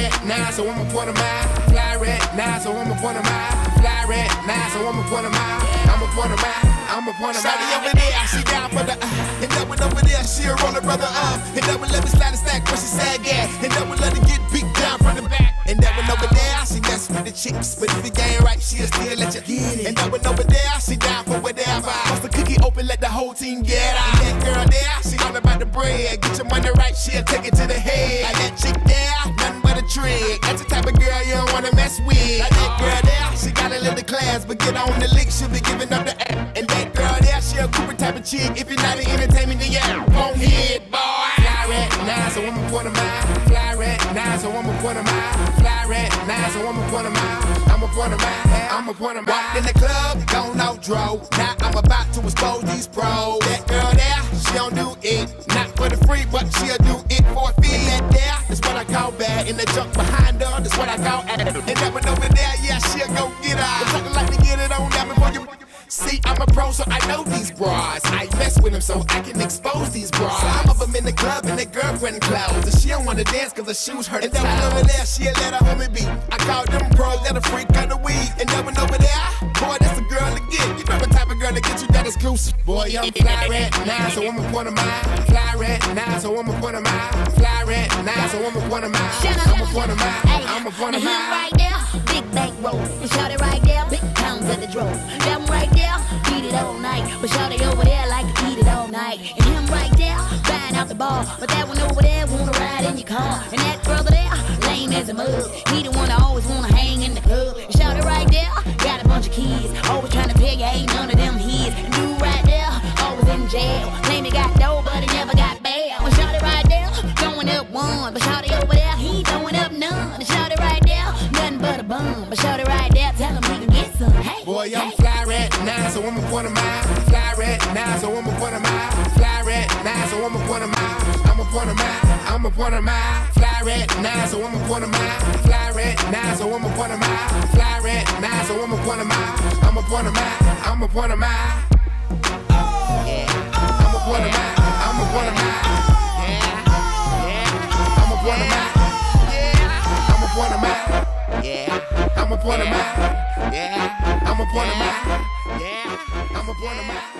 red, nine, so I'm a point of mine. Fly red, nine, so I'm a point of mine. Fly red, nine, so I'm a point of mine. I'm a point of mine. I'm a point of mine. Shawty over there, she down for the uh, and that one over there, she a roller brother um, and that one let me slide a stack when she sag yeah, and that one let her get beat down from the back, and that one over there, she mess with the chicks, but if it ain't right, she'll still let you get it, and that one over there, she down for whatever. Bust the cookie open, let the whole team get out. And that girl there, she all about the bread, get your money right, she'll take it to the head. Like that chick there, That's the type of girl you don't wanna mess with. Like that girl there, she got a little class, but get on the lick, she'll be giving up the app. And that girl there, she a Cooper type of chick. If you're not in entertainment, then yeah, won't hit, boy. Fly red, nine, so I'm a of mine. Fly red, nine, so I'm a of mine. Fly red, nine, so I'm a of mine. I'm a of mine. I'm a point of Walked in the club, gone out draw. Now I'm about to expose these pros. That girl there, she don't do it. Not for the free, but she'll do it for a fee. And that there, that's what I call bad. In the junk that one over there, yeah, she'll go get her. But talking like to get it on now before you. See, I'm a pro, so I know these bras. I mess with them so I can expose these bras. Some of them in the club in their girlfriend clothes. And she don't wanna dance cause her shoes hurt. And that one over there, she'll let her homie be. I call them pros, that a freak of the week. And that one over there, boy, that's a girl to get. You know the type of girl to get you that exclusive. Boy, I'm fly red, nine, so I'm a point of mine. Fly red, now, so I'm a point of mine. Fly red, now, so I'm a point of mine. I'm a point of mine. I'm a point of and mine. right there, big bank roll. And shout it right there, big pounds at the. That one right there, beat it all night. But shout it over there like to eat it all night. And him right there, buying out the bar. But that one over there wanna ride in your car. And that brother there, lame as a mug. He the one that right there, tell him he can get some. Hey, Boy, I'm fly right now, so I'm a quarter mile. Fly right now, so I'm a quarter mile. Fly right now, so I'm a quarter mile. I'm a quarter mile. I'm a quarter mile. Fly right now, so I'm a quarter mile. Fly right now, so I'm a quarter mile. Fly right now, so I'm a quarter mile. I'm a quarter mile. I'm a quarter mile. Yeah. I'm. I'm. Yeah. Yeah. I'm. Yeah. I'm a quarter mile. Yeah. I'm a point of man. Yeah. I'm a point of man. Yeah. I'm a point of man.